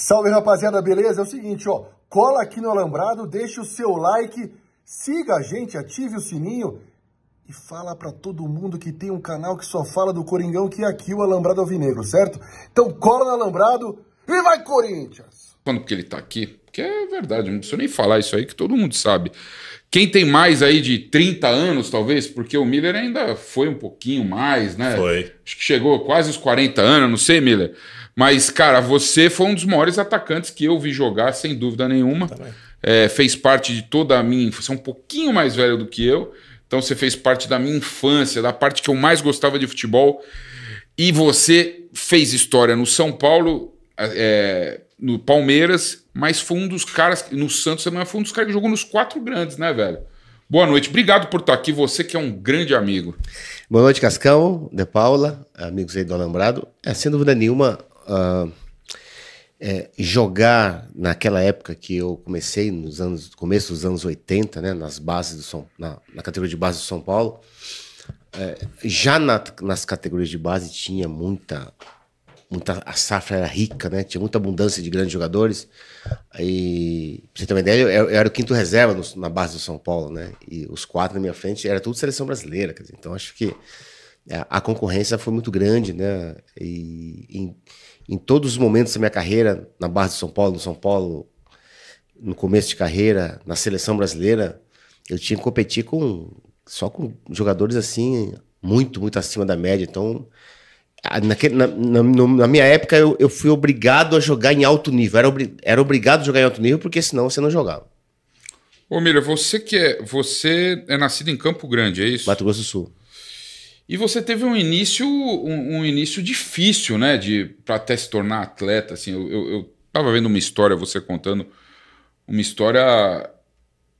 Salve rapaziada, beleza? É o seguinte, ó, cola aqui no Alambrado, deixa o seu like, siga a gente, ative o sininho e fala para todo mundo que tem um canal que só fala do Coringão, que é aqui o Alambrado Alvinegro, certo? Então cola no Alambrado e vai Corinthians! Quando que ele tá aqui? Porque é verdade, não preciso nem falar isso aí que todo mundo sabe. Quem tem mais aí de 30 anos, talvez, porque o Miller ainda foi um pouquinho mais, né? Foi. Acho que chegou quase os 40 anos, não sei, Miller. Mas, cara, você foi um dos maiores atacantes que eu vi jogar, sem dúvida nenhuma. É, fez parte de toda a minha infância, é um pouquinho mais velho do que eu. Então você fez parte da minha infância, da parte que eu mais gostava de futebol. E você fez história no São Paulo, é, no Palmeiras, mas foi um dos caras. No Santos também foi um dos caras que jogou nos quatro grandes, né, velho? Boa noite, obrigado por estar aqui. Você que é um grande amigo. Boa noite, Cascão, De Paula, amigos aí do Alambrado. É, sem dúvida nenhuma, uh, é, jogar naquela época que eu comecei, nos anos, começo dos anos 80, né, nas bases do São, na, na categoria de base do São Paulo, é, já na, nas categorias de base tinha muita muita, a safra era rica, né? Tinha muita abundância de grandes jogadores. Aí, pra você ter uma ideia, eu, eu era o quinto reserva no, na base do São Paulo, né? E os quatro na minha frente era tudo seleção brasileira, dizer, então acho que a, a, concorrência foi muito grande, né? E em, em todos os momentos da minha carreira, na base do São Paulo, no São Paulo, no começo de carreira, na seleção brasileira, eu tinha que competir com só com jogadores assim muito, muito acima da média. Então, Naquele, na, na, na, minha época, eu, eu, fui obrigado a jogar em alto nível. Era, obri, era obrigado a jogar em alto nível, porque senão você não jogava. Ô, Mira, você que é. Você é nascido em Campo Grande, é isso? Mato Grosso do Sul. E você teve um início, um, um início difícil, né? De, para até se tornar atleta. Assim, eu, eu, eu tava vendo uma história, você contando, uma história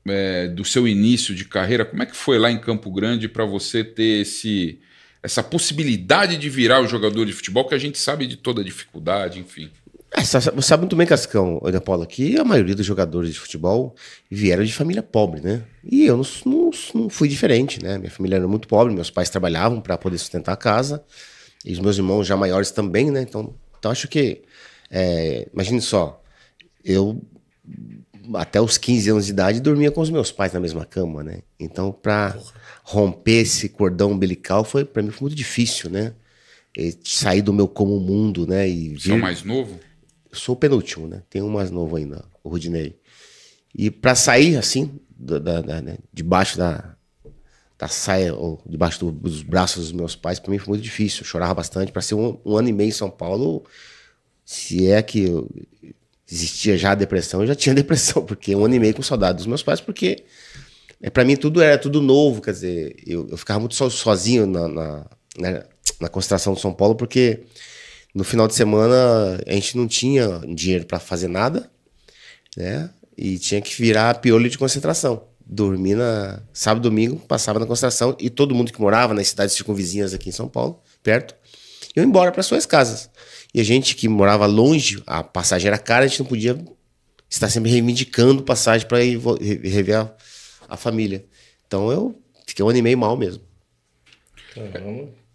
é, do seu início de carreira. Como é que foi lá em Campo Grande para você ter esse essa possibilidade de virar o jogador de futebol, que a gente sabe de toda a dificuldade, enfim. É, você sabe muito bem, Cascão, Ana Paula, que a maioria dos jogadores de futebol vieram de família pobre, né? E eu não, não, não fui diferente, né? Minha família era muito pobre, meus pais trabalhavam para poder sustentar a casa, e os meus irmãos já maiores também, né? Então, então acho que, é, imagine só, eu até os 15 anos de idade dormia com os meus pais na mesma cama, né? Então, para romper esse cordão umbilical foi para mim foi muito difícil, né? E sair do meu como mundo, né? E vir... É o mais novo? Eu sou o penúltimo, né? Tem um mais novo ainda, o Rudinei. E para sair assim, da, da, né? debaixo da, da saia, ou debaixo do, dos braços dos meus pais, para mim foi muito difícil. Eu chorava bastante. Para ser um, um, ano e meio em São Paulo, se é que eu, existia já a depressão, eu já tinha depressão, porque um ano e meio com saudade dos meus pais, porque é, para mim tudo era tudo novo, quer dizer, eu, eu ficava muito so, sozinho na, na, né, na concentração de São Paulo, porque no final de semana a gente não tinha dinheiro para fazer nada, né? E tinha que virar piolho de concentração. Dormir na sábado domingo, passava na concentração e todo mundo que morava nas cidades circunvizinhas aqui em São Paulo, perto, ia embora para suas casas. E a gente que morava longe, a passagem era cara, a gente não podia estar sempre reivindicando passagem para ir rever a, a família. Então eu fiquei um ano e meio mal mesmo.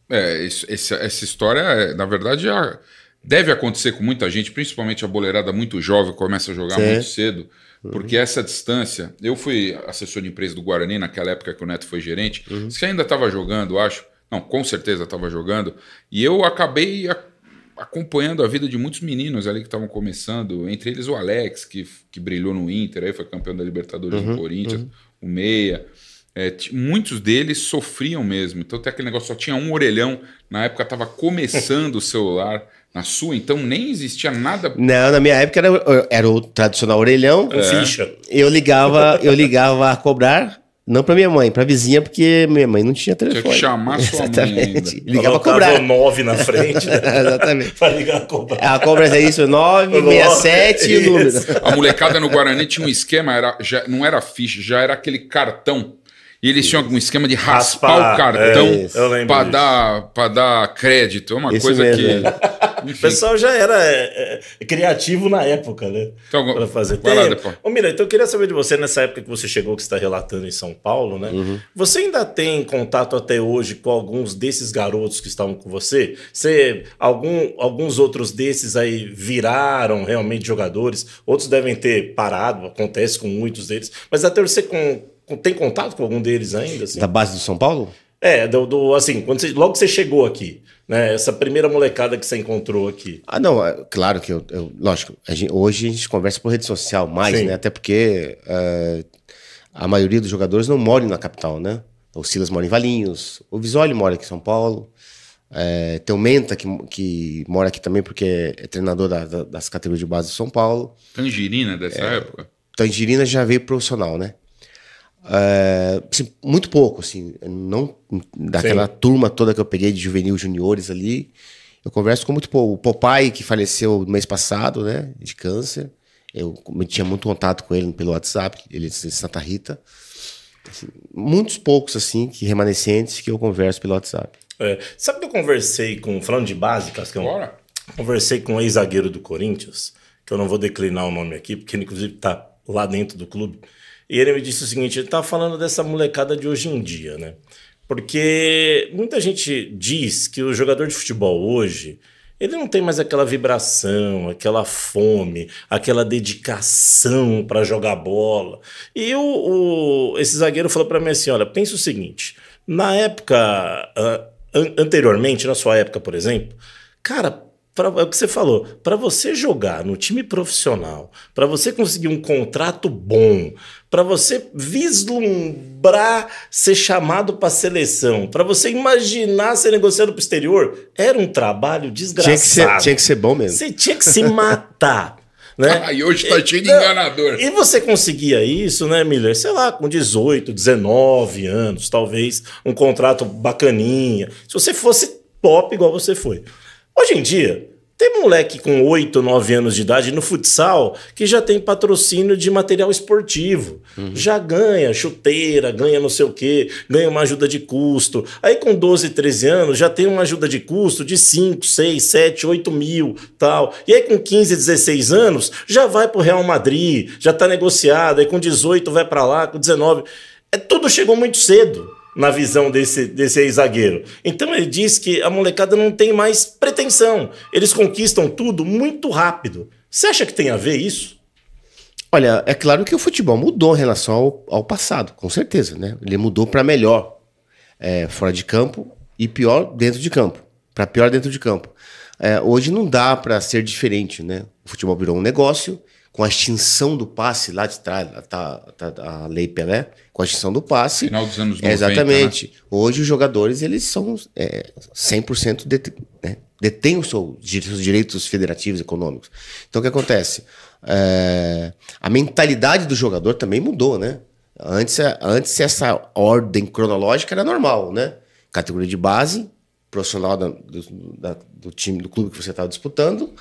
É, isso, essa, essa história, é, na verdade, já deve acontecer com muita gente, principalmente a boleirada muito jovem, começa a jogar Sim. muito cedo. Uhum. Porque essa distância. Eu fui assessor de empresa do Guarani naquela época que o Neto foi gerente. Uhum. Você ainda estava jogando, acho. Não, com certeza estava jogando. E eu acabei acompanhando a vida de muitos meninos ali que estavam começando, entre eles o Alex, que, que brilhou no Inter, aí foi campeão da Libertadores uhum, do Corinthians. Uhum o meia. É, muitos deles sofriam mesmo. Então tem aquele negócio, só tinha um orelhão. Na época estava começando o celular. Na sua, então, nem existia nada. Não, na minha época era, era o tradicional orelhão. É. Ficha. Eu ligava, eu ligava a cobrar não para minha mãe, para vizinha, porque minha mãe não tinha telefone. Tinha que chamar sua mãe. Ligava cobrar. nove na frente. Né? Exatamente. para ligar a cobrar. A cobra é isso, 967 e o número. A molecada no Guarani tinha um esquema, era, já, não era ficha, já era aquele cartão. E eles tinham algum esquema de raspar, raspar o cartão é, para dar, dar crédito. É uma Isso coisa mesmo, que. O pessoal já era é, é, criativo na época, né? Então, Pra fazer. vai lá, Tem- depois. Ô, Mira, então eu queria saber de você, nessa época que você chegou, que você está relatando em São Paulo, né? Uhum. Você ainda tem contato até hoje com alguns desses garotos que estavam com você? Você, algum, alguns outros desses aí viraram realmente jogadores, outros devem ter parado, acontece com muitos deles, mas até você com, com- tem contato com algum deles ainda? Assim? Da base do São Paulo? É, do, do- assim, quando você- logo que você chegou aqui, né? Essa primeira molecada que você encontrou aqui. Ah, não, é, claro que eu, eu- lógico, a gente- hoje a gente conversa por rede social mais, Sim. né? Até porque eh, a maioria dos jogadores não moram na capital, né? O Silas mora em Valinhos, o Visoli mora aqui em São Paulo, eh, tem o Menta que, que mora aqui também porque é treinador da- da- das categorias de base de São Paulo. Tangerina dessa época. Tangerina já veio profissional, né? É, assim, muito pouco, assim, não daquela turma toda que eu peguei de juvenil juniores ali. Eu converso com muito pouco. O Popai, que faleceu no mês passado, né, de câncer. Eu tinha muito contato com ele pelo WhatsApp, ele é de Santa Rita. Assim, muitos poucos, assim, que remanescentes que eu converso pelo WhatsApp. É, sabe que eu conversei com, falando de base, Cascão? Bora. Conversei com um ex-zagueiro do Corinthians, que eu não vou declinar o nome aqui, porque ele inclusive tá lá dentro do clube. E ele me disse o seguinte: ele tava falando dessa molecada de hoje em dia, né? Porque muita gente diz que o jogador de futebol hoje. Ele não tem mais aquela vibração, aquela fome, aquela dedicação para jogar bola. E o, esse zagueiro falou para mim assim: olha, pensa o seguinte: na época an- anteriormente, na sua época, por exemplo, cara, pra, é o que você falou, para você jogar no time profissional, para você conseguir um contrato bom, para você vislumbrar ser chamado para seleção, para você imaginar ser negociado para o exterior, era um trabalho desgraçado. Tinha que, ser, tinha que ser bom mesmo. Você tinha que se matar. Né? Ah, e hoje tá cheio de enganador. E você conseguia isso, né, Miller? Sei lá, com 18, 19 anos, talvez, um contrato bacaninha. Se você fosse top igual você foi. Hoje em dia, tem moleque com 8, 9 anos de idade no futsal que já tem patrocínio de material esportivo. Já ganha chuteira, ganha não sei o quê, ganha uma ajuda de custo. Aí com 12, 13 anos já tem uma ajuda de custo de 5, 6, 7, 8 mil, tal. E aí com 15, 16 anos já vai pro Real Madrid, já tá negociado. Aí com 18 vai para lá, com 19. É, tudo chegou muito cedo na visão desse, desse ex-zagueiro. Então ele diz que a molecada não tem mais pretensão. Eles conquistam tudo muito rápido. Você acha que tem a ver isso? Olha, é claro que o futebol mudou em relação ao, ao passado, com certeza, né? Ele mudou para melhor é, fora de campo e pior dentro de campo. Para pior dentro de campo. É, hoje não dá para ser diferente, né? O futebol virou um negócio com a extinção do passe lá de trás, tá, tá a lei Pelé, com a extinção do passe. Final dos anos 90, É, exatamente. Hoje os jogadores eles são é, 100% det né? detêm os seus direitos federativos econômicos. Então o que acontece? É, a mentalidade do jogador também mudou, né? Antes, antes essa ordem cronológica era normal, né? Categoria de base, profissional da- do, da- do time, do clube que você estava disputando,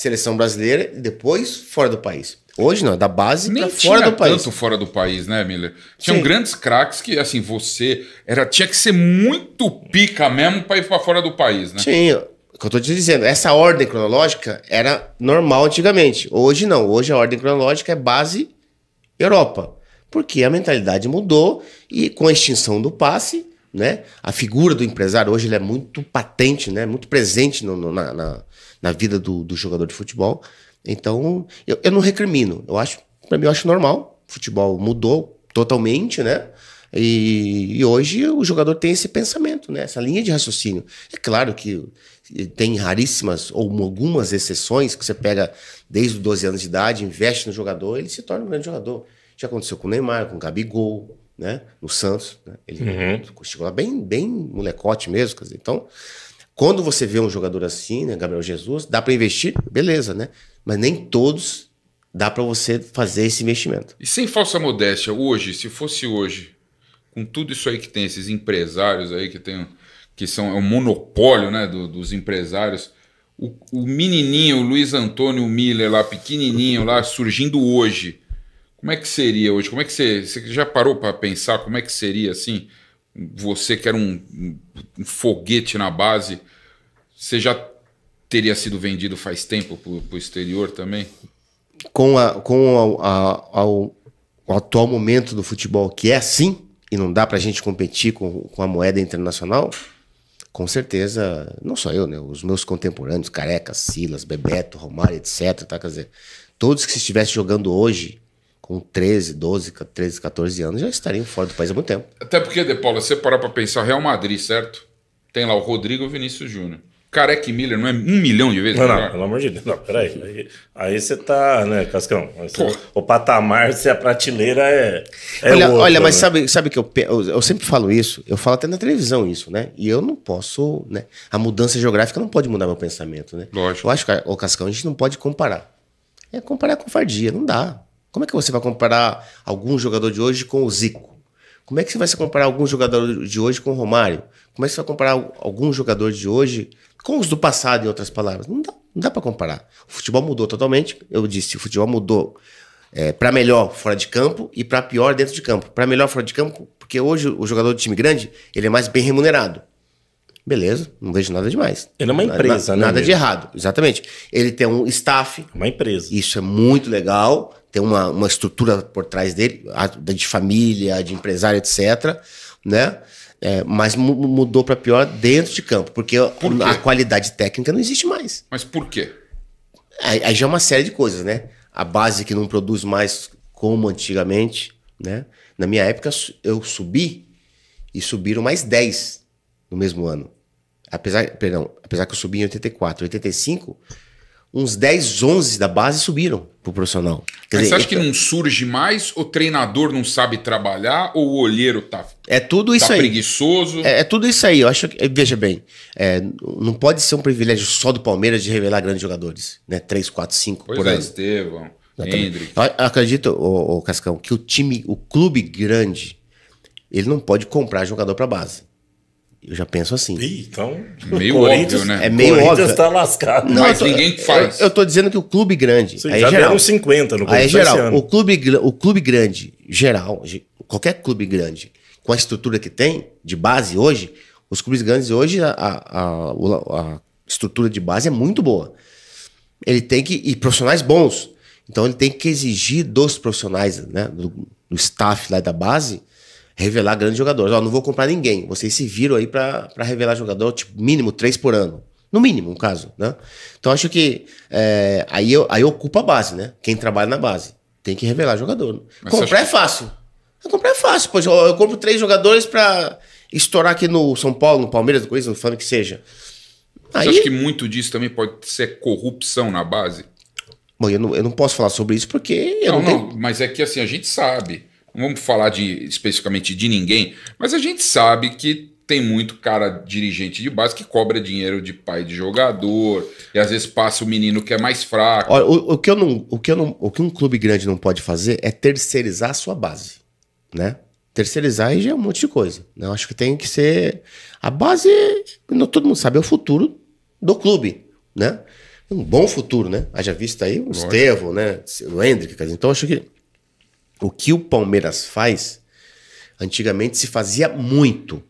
seleção brasileira e depois fora do país. Hoje não, é da base Nem para fora do país. tanto fora do país, né, Miller? Tinham Sim. grandes craques que, assim, você era tinha que ser muito pica mesmo para ir para fora do país, né? Sim, o que eu tô te dizendo, essa ordem cronológica era normal antigamente. Hoje não, hoje a ordem cronológica é base Europa. Porque a mentalidade mudou e com a extinção do passe, né? A figura do empresário hoje ele é muito patente, né? Muito presente no- no- na, na, na vida do, do jogador de futebol. Então, eu, eu não recrimino. Eu acho, para mim, eu acho normal. O futebol mudou totalmente, né? E, e hoje o jogador tem esse pensamento, né? Essa linha de raciocínio. É claro que tem raríssimas ou algumas exceções que você pega desde os 12 anos de idade, investe no jogador, ele se torna um grande jogador. Já aconteceu com o Neymar, com o Gabigol, né? No Santos. né? Ele chegou lá bem, bem molecote mesmo. Quer dizer, então, quando você vê um jogador assim, né? Gabriel Jesus, dá para investir? Beleza, né? Mas nem todos dá para você fazer esse investimento. E sem falsa modéstia, hoje, se fosse hoje, com tudo isso aí que tem, esses empresários aí que tem, que são é um monopólio, né, do- dos empresários, o, o menininho, o Luiz Antônio Miller lá, pequenininho lá, surgindo hoje, como é que seria hoje? Como é que você, você já parou para pensar como é que seria assim? Você que era um, um- foguete na base, você já teria sido vendido faz tempo para o exterior também? Com, a, com a, a, o atual momento do futebol, que é assim, e não dá para a gente competir com, com a moeda internacional, com certeza, não só eu, né? Os meus contemporâneos, Careca, Silas, Bebeto, Romário, etc. Tá? Quer dizer, todos que estivessem jogando hoje, com 13, 12, 13, 14 anos, já estariam fora do país há muito tempo. Até porque, De Paula, você parar para pensar, Real Madrid, certo? Tem lá o Rodrigo e o Vinícius Júnior. Careca Miller não é um milhão de vezes? Não, não, pelo amor de Deus. Não, peraí. Aí, aí você tá, né, Cascão? Você, o patamar, se a prateleira é. é olha, outro, olha, mas né? sabe, sabe que eu, eu, eu, sempre falo isso, eu falo até na televisão isso, né? E eu não posso, né? A mudança geográfica não pode mudar meu pensamento, né? Lógico. Eu acho que, o Cascão, a gente não pode comparar. É comparar com Fardia, não dá. Como é que você vai comparar algum jogador de hoje com o Zico? Como é que você vai se comparar algum jogador de hoje com o Romário? Como é que você vai comparar algum jogador de hoje com os do passado, em outras palavras? Não dá, não dá para comparar. O futebol mudou totalmente. Eu disse, o futebol mudou é, para melhor fora de campo e para pior dentro de campo. Para melhor fora de campo, porque hoje o jogador de time grande ele é mais bem remunerado. Beleza, não vejo nada demais. Ele é uma empresa, nada, né? Nada de errado, exatamente. Ele tem um staff. Uma empresa. Isso é muito legal. Tem uma, uma estrutura por trás dele, de família, de empresário, etc. Né? É, mas mudou para pior dentro de campo, porque por a qualidade técnica não existe mais. Mas por quê? Aí, aí já é uma série de coisas, né? A base que não produz mais como antigamente, né? Na minha época eu subi e subiram mais 10 no mesmo ano. Apesar, perdão, apesar que eu subi em 84, 85, uns 10, 11 da base subiram pro profissional. Quer Mas dizer, você acha que não surge mais? O treinador não sabe trabalhar? Ou o olheiro tá, é tudo isso tá aí. preguiçoso? É, é, tudo isso aí. Eu acho que, veja bem, é, não pode ser um privilégio só do Palmeiras de revelar grandes jogadores, né? 3, 4, 5 pois por é, ano. Estevão, Hendrick. Eu acredito, ô, ô, Cascão, que o time, o clube grande, ele não pode comprar jogador para base. Eu já penso assim. Ih, então. Meio óbvio, né? É meio Corinthians óbvio. tá lascado. Não, Mas tô, ninguém faz. Eu, eu tô dizendo que o clube grande. Sim, aí já é geral. deram 50 no Aí é geral. ano. O clube, o clube grande, geral, qualquer clube grande, com a estrutura que tem, de base hoje, os clubes grandes hoje, a, a, a, a estrutura de base é muito boa. Ele tem que. E profissionais bons. Então ele tem que exigir dos profissionais, né? Do, do staff lá da base, revelar grandes jogadores. Ó, não vou comprar ninguém. Vocês se viram aí para revelar jogador, tipo, mínimo três por ano. No mínimo, um caso, né? Então acho que é, aí, eu, aí ocupa a base, né? Quem trabalha na base. Tem que revelar jogador. Mas comprar você é fácil. Comprar é fácil. Pois eu, compro três jogadores para estourar aqui no São Paulo, no Palmeiras, no Corinthians, no Flamengo que seja. Você Aí, acha que muito disso também pode ser corrupção na base? Bom, eu não, eu não posso falar sobre isso porque eu Não, não, não, tenho. mas é que assim, a gente sabe. Não vamos falar de especificamente de ninguém, mas a gente sabe que tem muito cara dirigente de base que cobra dinheiro de pai de jogador, e às vezes passa o menino que é mais fraco. Olha, o, o que eu não, o que eu não, o que um clube grande não pode fazer é terceirizar a sua base, né? Terceirizar aí já é um monte de coisa. Né? Eu acho que tem que ser a base. não- Todo mundo sabe é o futuro do clube, né? Um bom futuro, né? Haja visto aí o Estevão, né? O Hendrick, então eu acho que o que o Palmeiras faz, antigamente se fazia muito,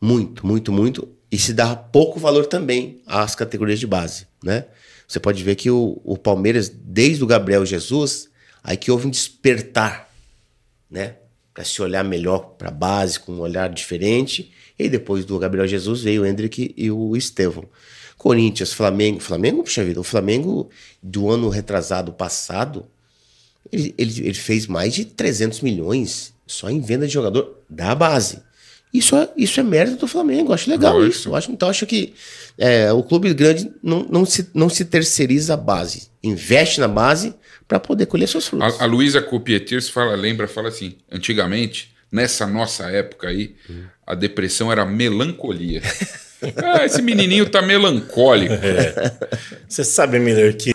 muito, muito, muito, e se dava pouco valor também às categorias de base, né? Você pode ver que o, o Palmeiras, desde o Gabriel Jesus, aí que houve um despertar, né? Para se olhar melhor para a base, com um olhar diferente. E depois do Gabriel Jesus veio o Hendrick e o Estevão. Corinthians, Flamengo. Flamengo, puxa vida, o Flamengo do ano retrasado passado, ele, ele, ele fez mais de 300 milhões só em venda de jogador da base. Isso é, isso é mérito do Flamengo, eu acho legal Lógico. isso. Eu acho, então, eu acho que é, o clube grande não, não, se, não se terceiriza a base. Investe na base para poder colher seus frutos. A, a Luísa Copietiers fala, lembra, fala assim: antigamente, nessa nossa época aí, a depressão era melancolia. ah, esse menininho tá melancólico. Você sabe, Miller, que